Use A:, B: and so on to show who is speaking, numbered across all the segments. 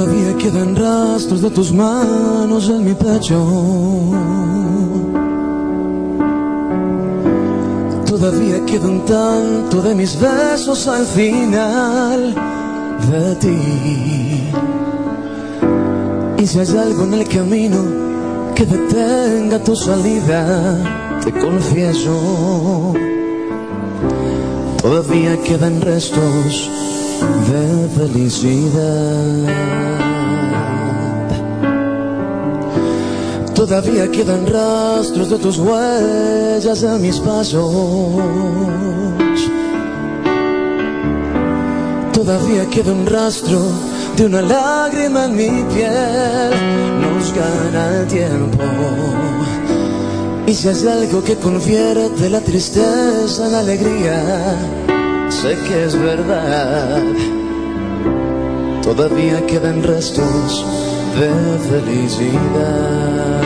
A: Todavía quedan rastros de tus manos en mi pecho. Todavía quedan tanto de mis besos al final de ti. Y si hay algo en el camino que detenga tu salida, te confieso, todavía quedan restos de felicidad. Todavía quedan rastros de tus huellas en mis pasos. Todavía queda un rastro de una lágrima en mi piel. Nos gana el tiempo. Y si es algo que convierte la tristeza en alegría, sé que es verdad. Todavía quedan restos de felicidad.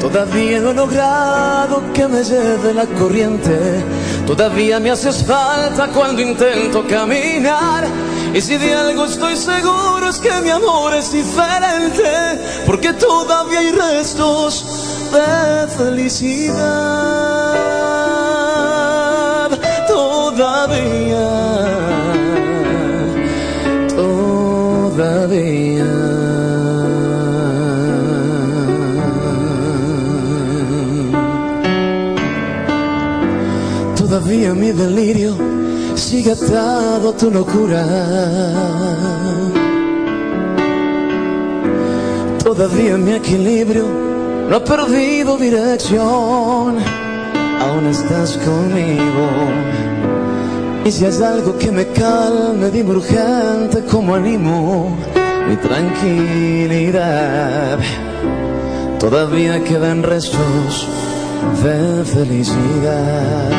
A: Todavía no he logrado que me lleve la corriente. Todavía me haces falta cuando intento caminar. Y si de algo estoy seguro es que mi amor es diferente. Porque todavía hay restos de felicidad. Todavía. Todavía mi delirio sigue atado a tu locura. Todavía mi equilibrio no ha perdido dirección. Aún estás conmigo. Y si es algo que me calme, dime urgente como animo mi tranquilidad. Todavía quedan restos de felicidad.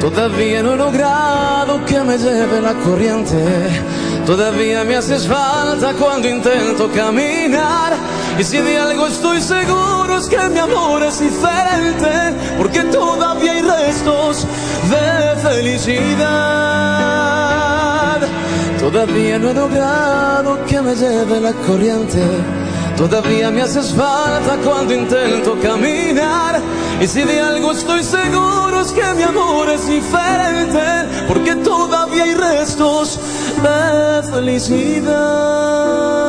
A: Todavía no he logrado que me lleve la corriente. Todavía me haces falta cuando intento caminar. Y si de algo estoy seguro es que mi amor es diferente. Porque todavía hay restos de felicidad. Todavía no he logrado que me lleve la corriente. Todavía me haces falta cuando intento caminar. Y si de algo estoy seguro es que mi amor es diferente. Porque todavía hay restos de felicidad.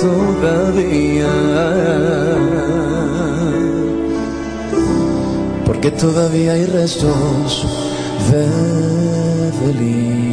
A: Todavía porque todavía hay restos de felicidad.